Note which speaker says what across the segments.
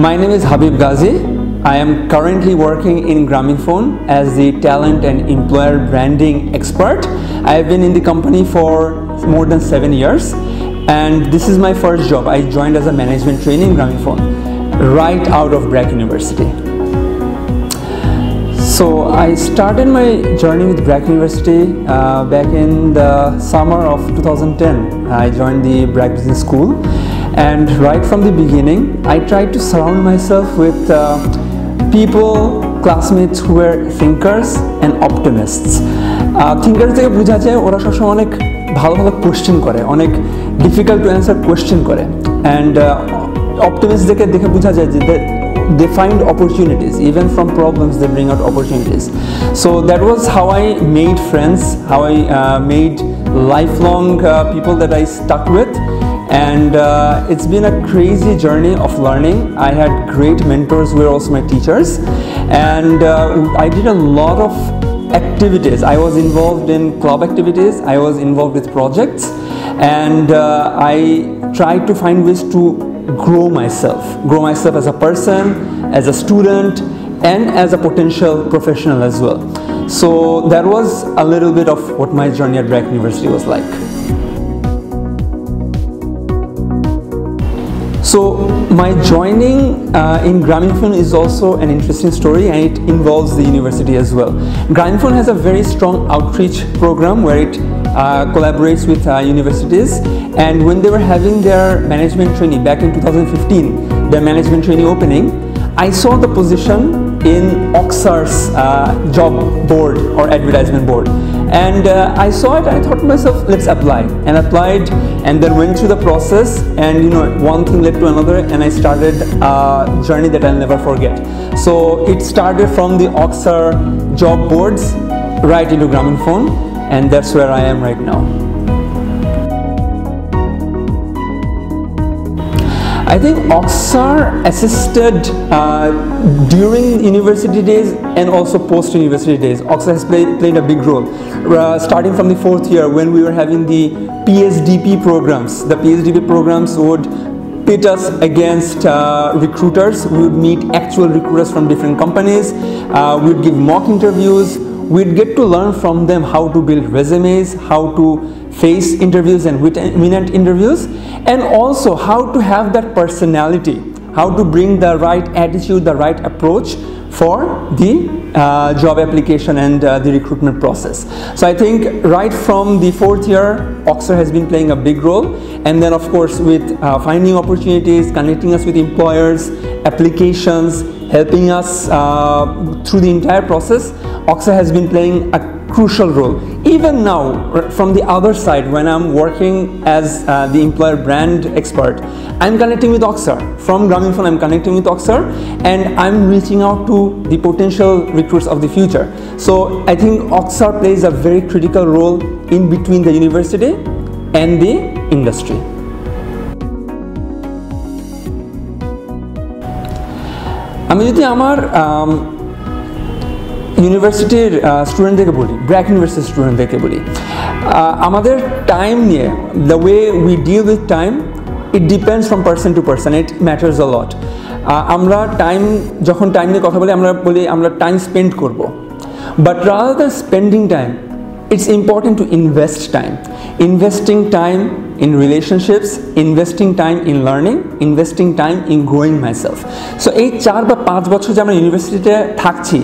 Speaker 1: My name is Habib Ghazi. I am currently working in Grameenphone as the talent and employer branding expert. I have been in the company for more than seven years and this is my first job. I joined as a management trainee in Grameenphone right out of BRAC University. So I started my journey with BRAC University uh, back in the summer of 2010. I joined the BRAC Business School and right from the beginning I tried to surround myself with uh, people, classmates who were thinkers and optimists. Thinker থেকে বোঝা যায় ওরা সবসময় অনেক ভালো ভালো question করে অনেক ডিফিকাল্ট টু অ্যান্সার কোয়েশ্চেন করে অ্যান্ড অপটিমিস্ট দেখে দেখে বোঝা যায় যে they find opportunities even from problems they bring out opportunities so that was how i made friends how i uh, made lifelong uh, people that i stuck with and uh, it's been a crazy journey of learning. I had great mentors who were also my teachers. And uh, i did a lot of activities. I was involved in club activities. I was involved with projects. And uh, i tried to find ways to grow myself, grow myself as a person, as a student, and as a potential professional as well. So that was a little bit of what my journey at BRAC University was like. So my joining uh, in Grameenphone is also an interesting story and it involves the university as well. Grameenphone has a very strong outreach program where it uh, collaborates with uh, universities and when they were having their management training back in 2015, their management training opening, I saw the position in OCSAR's uh, job board or advertisement board and uh, I saw it I thought to myself let's apply and applied and then went through the process and you know one thing led to another and I started a journey that I'll never forget. So it started from the OCSAR job boards right into Grameenphone and that's where I am right now. I think OCSAR assisted uh, during university days and also post university days. OCSAR has played, played a big role. Uh, starting from the fourth year when we were having the PSDP programs, the PSDP programs would pit us against uh, recruiters. We would meet actual recruiters from different companies. Uh, we would give mock interviews we'd get to learn from them how to build resumes, how to face interviews and minute interviews, and also how to have that personality, how to bring the right attitude, the right approach for the uh, job application and uh, the recruitment process. So I think right from the fourth year, OCSAR has been playing a big role. And then of course with uh, finding opportunities, connecting us with employers, applications, helping us uh, through the entire process, OCSAR has been playing a crucial role. Even now, from the other side, when I'm working as uh, the employer brand expert, I'm connecting with OCSAR. From Grameenphone, I'm connecting with OCSAR and I'm reaching out to the potential recruits of the future. So I think OCSAR plays a very critical role in between the university and the industry. আমি যদি আমার ইউনিভার্সিটির স্টুডেন্টদেরকে বলি ব্র্যাক ইউনিভার্সিটির স্টুডেন্টদেরকে বলি আমাদের টাইম নিয়ে the way we deal with time it depends from person to person it matters a lot আমরা টাইম যখন টাইম নিয়ে কথা বলি, আমরা বলি, আমরা টাইম স্পেন্ড করব. But rather than spending time it's important to invest time investing time in relationships, investing time in learning, investing time in growing myself. So, এই চার বা পাঁচ বছর যে আমরা ইউনিভার্সিটিতে থাকছি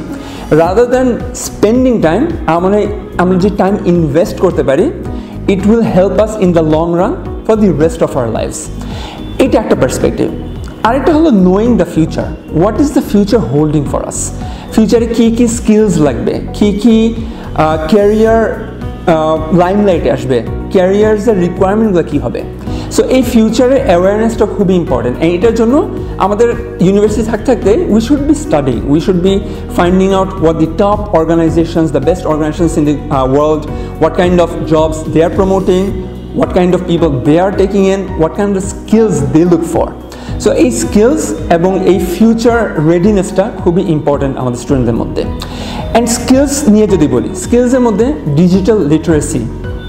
Speaker 1: রাদার দ্যান স্পেন্ডিং টাইম মানে আমরা যে টাইম ইনভেস্ট করতে পারি it will help us in the long run for the rest of our lives এটা একটা পার্সপেক্টিভ আরেকটা হলো knowing the future what is the future holding for us ফিউচারে কী কী স্কিলস লাগবে? কী কী ক্যারিয়ার লাইমলাইটে আসবে? ক্যারিয়ার্সের রিকোয়ারমেন্টগুলো কী হবে সো এই ফিউচারের অ্যাওয়ারনেসটা খুবই ইম্পর্টেন্ট এটার জন্য আমাদের ইউনিভার্সিটি থাকতে থাকতে we should be studying we should be finding out what the top organizations the best organizations in the world what kind of jobs they are promoting what kind of people they are taking in, what kind of skills they look for. So এই skills এবং এই future রেডিনেসটা খুবই important আমাদের স্টুডেন্টদের মধ্যে and skills নিয়ে যদি বলি স্কিলসের মধ্যে digital literacy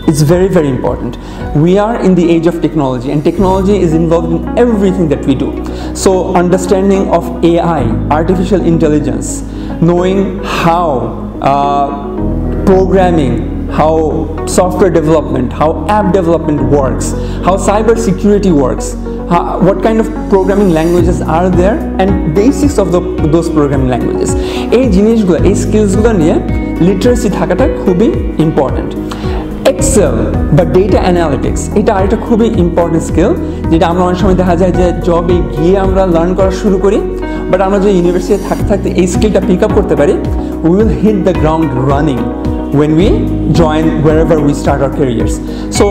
Speaker 1: It's very, very important. We are in the age of technology, and technology is involved in everything that we do. So, understanding of AI, artificial intelligence, knowing how uh, programming, how software development, how app development works, how cyber security works, how, what kind of programming languages are there, and basics of the, those programming languages. এই জিনিসগুলো এই স্কিলসগুলো নিয়ে literacy থাকাটা খুবই important Excel বা data analytics এটা আরেকটা খুবই ইম্পর্টেন্ট স্কিল যেটা আমরা অনেক সময় দেখা যায় যে জবে গিয়ে আমরা লার্ন করা শুরু করি বাট আমরা যদি ইউনিভার্সিটি থাকতে থাকতে এই স্কিলটা পিক আপ করতে পারি we will hit the ground running when we join wherever we start our careers. So,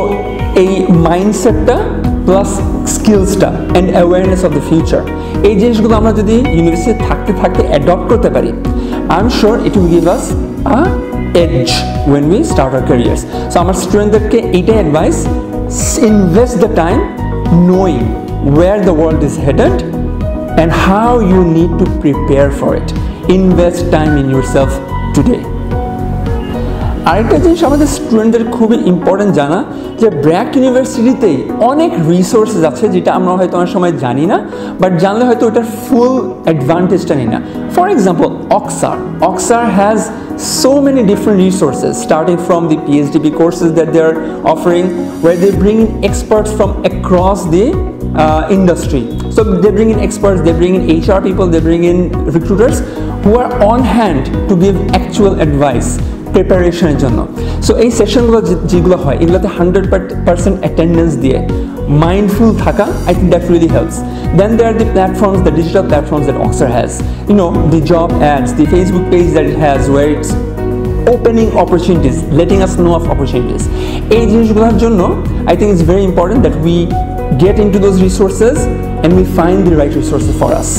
Speaker 1: এই মাইন্ডসেটটা plus স্কিলসটা and awareness of the future এই জিনিসগুলো আমরা যদি ইউনিভার্সিটি থাকতে থাকতে অ্যাডপ্ট করতে পারি I am sure it will give us a age when we start R carriers so আমার স্টুডেন্টদেরকে এইটাই advice invest the time knowing where the world is headed and how you need to prepare for it. Invest time in yourself today. আরেকটা জিনিস আমাদের স্টুডেন্টদের খুবই important জানা, যে ব্র্যাক ইউনিভার্সিটিতে অনেক রিসোর্সেস আছে যেটা আমরা হয়তো অনেক সময় জানি না বাট জানলে হয়তো ওইটার ফুল অ্যাডভান্টেজটা নিই না। For example Oxar Oxar has so many different resources starting from the PHDP courses that they are offering way they bring in experts from across the industry so they bring in experts they bring in HR people they bring in recruiters who are on hand to give actual advice প্রিপারেশনের জন্য so এই সেশনগুলো যেগুলো হয় এগুলোতে hundred percent attendance দিয়ে mindful thaka, I think that really helps. Then there are the platforms, the digital platforms that Oxer has. You know, the job ads, the Facebook page that it has where it's opening opportunities, letting us know of opportunities. এই জিনিসগুলোর জন্য I think it's very important that we get into those resources and we find the right resources for us.